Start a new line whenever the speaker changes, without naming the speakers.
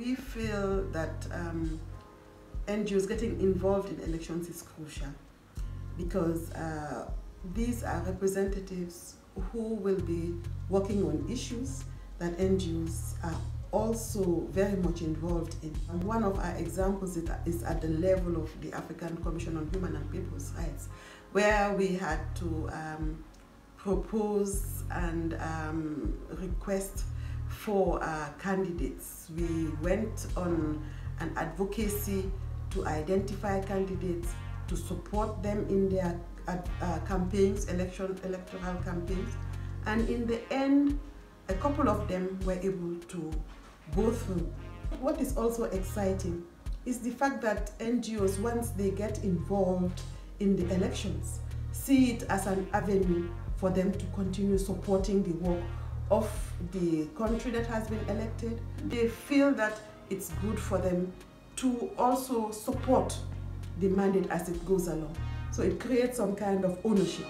We feel that um, NGOs getting involved in elections is crucial because uh, these are representatives who will be working on issues that NGOs are also very much involved in. And one of our examples is at the level of the African Commission on Human and People's Rights, where we had to um, propose and um, request for uh, candidates. We went on an advocacy to identify candidates, to support them in their uh, uh, campaigns, election, electoral campaigns, and in the end, a couple of them were able to go through. What is also exciting is the fact that NGOs, once they get involved in the elections, see it as an avenue for them to continue supporting the work of the country that has been elected. They feel that it's good for them to also support the mandate as it goes along. So it creates some kind of ownership.